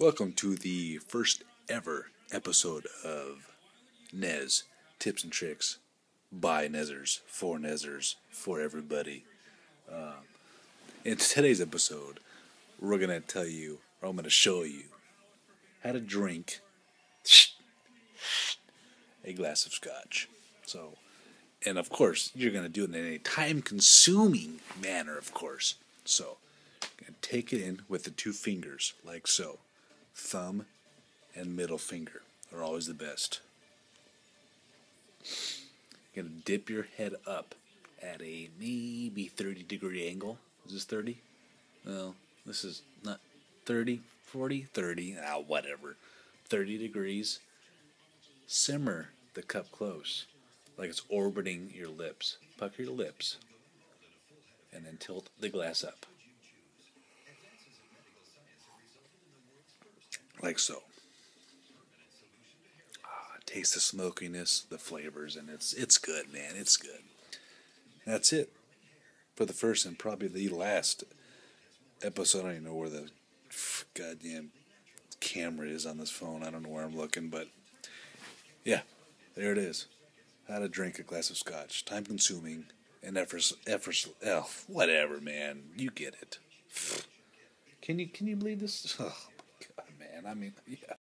Welcome to the first ever episode of Nez Tips and Tricks by Nezzers, for Nezzers, for everybody. Um, in today's episode, we're going to tell you, or I'm going to show you, how to drink a glass of scotch. So, and of course, you're going to do it in a time consuming manner, of course. So, take it in with the two fingers, like so. Thumb and middle finger are always the best. You're going to dip your head up at a maybe 30 degree angle. Is this 30? Well, this is not 30, 40, 30, ah, whatever. 30 degrees. Simmer the cup close, like it's orbiting your lips. Pucker your lips, and then tilt the glass up. Like so. Ah, taste the smokiness, the flavors, and it's it's good, man. It's good. That's it for the first and probably the last episode. I don't even know where the goddamn camera is on this phone. I don't know where I'm looking, but yeah, there it is. How to drink a glass of scotch. Time consuming and efforts, efforts, oh, whatever, man. You get it. Can you can you believe this? Oh man. I mean, yeah.